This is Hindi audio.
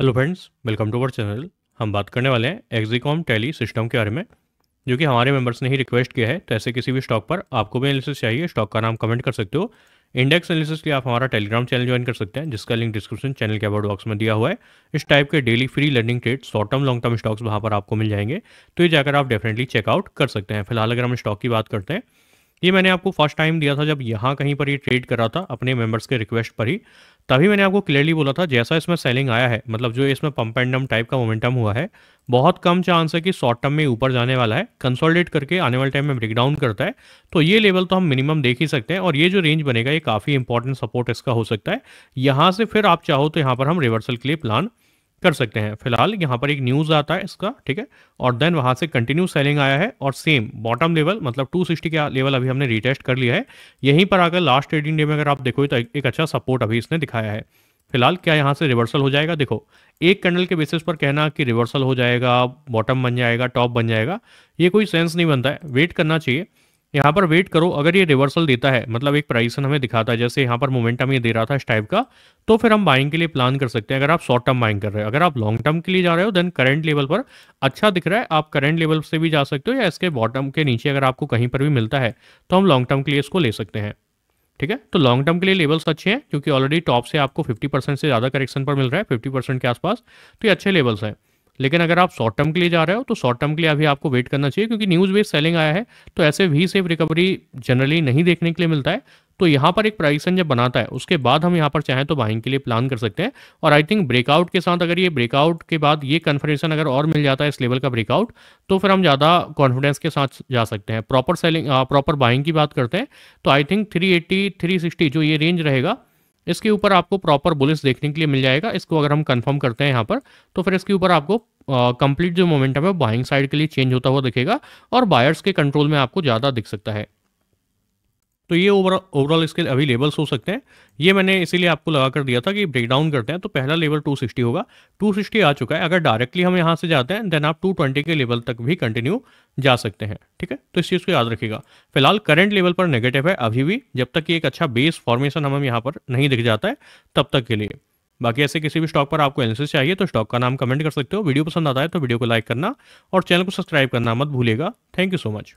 Hello friends, welcome to our channel. हम बात करने वाले हैं एक्जिकॉम टैली सिस्टम के बारे में, जो कि हमारे मेंबर्स ने ही रिक्वेस्ट किया है। तो ऐसे किसी भी स्टॉक पर आपको भी एनालिसिस चाहिए स्टॉक का नाम कमेंट कर सकते हो। इंडेक्स एनालिसिस के लिए आप हमारा टेलीग्राम चैनल ज्वाइन कर सकते हैं, जिसका लिंक डिस्क्रिप्शन चैनल के अबाउट बॉक्स में दिया हुआ है। इस टाइप के daily free learning trade short term long term stocks वहाँ पर आपको मिल जाएँगे। तो ये जाकर आप डेफिनेटली चेकआउट कर सकते हैं। फ़िलहाल अगर हम स्टॉक की बात करते हैं ये मैंने आपको फ़र्स्ट टाइम दिया था जब यहाँ कहीं पर ये ट्रेड कर रहा था, अपने मेंबर्स के रिक्वेस्ट पर ही। तभी मैंने आपको क्लियरली बोला था, जैसा इसमें सेलिंग आया है मतलब जो इसमें पंप एंड डम टाइप का मोमेंटम हुआ है, बहुत कम चांस है कि शॉर्ट टर्म में ऊपर जाने वाला है कंसोलिडेट करके आने वाले टाइम में ब्रेकडाउन करता है। तो ये लेवल तो हम मिनिमम देख ही सकते हैं और ये जो रेंज बनेगा, ये काफ़ी इंपॉर्टेंट सपोर्ट इसका हो सकता है। यहाँ से फिर आप चाहो तो यहाँ पर हम रिवर्सल के लिए प्लान कर सकते हैं। फ़िलहाल यहाँ पर एक न्यूज़ आता है इसका, ठीक है? और देन वहाँ से कंटिन्यू सेलिंग आया है और सेम बॉटम लेवल मतलब 260 का लेवल अभी हमने रिटेस्ट कर लिया है। यहीं पर आकर लास्ट ट्रेडिंग डे में अगर आप देखो तो एक अच्छा सपोर्ट अभी इसने दिखाया है। फ़िलहाल क्या यहाँ से रिवर्सल हो जाएगा? देखो, एक कैंडल के बेसिस पर कहना कि रिवर्सल हो जाएगा बॉटम बन जाएगा टॉप बन जाएगा, ये कोई सेंस नहीं बनता है। वेट करना चाहिए। यहाँ पर वेट करो, अगर ये रिवर्सल देता है मतलब एक प्राइसन हमें दिखाता है, जैसे यहाँ पर मोमेंटम ये दे रहा था इस टाइप का तो फिर हम बाइंग के लिए प्लान कर सकते हैं। अगर आप शॉर्ट टर्म बाइंग कर रहे हो, अगर आप लॉन्ग टर्म के लिए जा रहे हो देन करंट लेवल पर अच्छा दिख रहा है, आप करंट लेवल से भी जा सकते हो या इसके बॉटम के नीचे अगर आपको कहीं पर भी मिलता है तो हम लॉन्ग टर्म के लिए इसको ले सकते हैं। ठीक है? तो लॉन्ग टर्म के लिए लेवल्स अच्छे हैं, क्योंकि ऑलरेडी टॉप से आपको 50 परसेंट से ज़्यादा करेक्शन पर मिल रहा है 50 परसेंट के आसपास तो ये अच्छे लेवल्स हैं। लेकिन अगर आप शॉर्ट टर्म के लिए जा रहे हो तो शॉर्ट टर्म के लिए अभी आपको वेट करना चाहिए, क्योंकि न्यूज़ बेस्ड सेलिंग आया है तो ऐसे वी सेफ़ रिकवरी जनरली नहीं देखने के लिए मिलता है। तो यहाँ पर एक प्राइसन जब बनाता है, उसके बाद हम यहाँ पर चाहें तो बाइंग के लिए प्लान कर सकते हैं। और आई थिंक ब्रेकआउट के साथ अगर ये ब्रेकआउट के बाद ये कन्फर्मेशन अगर और मिल जाता है इस लेवल का ब्रेकआउट तो फिर हम ज़्यादा कॉन्फिडेंस के साथ जा सकते हैं। प्रॉपर सेलिंग प्रॉपर बाइंग की बात करते हैं तो I think three eighty three sixty जो ये रेंज रहेगा इसके ऊपर आपको प्रॉपर बुलिस देखने के लिए मिल जाएगा। इसको अगर हम कंफर्म करते हैं यहाँ पर तो फिर इसके ऊपर आपको कंप्लीट जो मोमेंटम है बाइंग साइड के लिए चेंज होता हुआ दिखेगा और बायर्स के कंट्रोल में आपको ज़्यादा दिख सकता है। तो ये ओवरऑल इसके अभी लेवल्स हो सकते हैं। ये मैंने इसीलिए आपको लगा कर दिया था कि ब्रेक डाउन करते हैं तो पहला लेवल 260 होगा। 260 आ चुका है। अगर डायरेक्टली हम यहाँ से जाते हैं देन आप 220 के लेवल तक भी कंटिन्यू जा सकते हैं, ठीक है? तो इस चीज़ को याद रखिएगा। फ़िलहाल करंट लेवल पर नेगेटिव है, अभी भी, जब तक कि एक अच्छा बेस फॉर्मेशन हमें यहाँ पर नहीं दिख जाता है, तब तक के लिए। बाकी ऐसे किसी भी स्टॉक पर आपको एनालिसिस चाहिए तो स्टॉक का नाम कमेंट कर सकते हो। वीडियो पसंद आता है तो वीडियो को लाइक करना और चैनल को सब्सक्राइब करना मत भूलिएगा। Thank you so much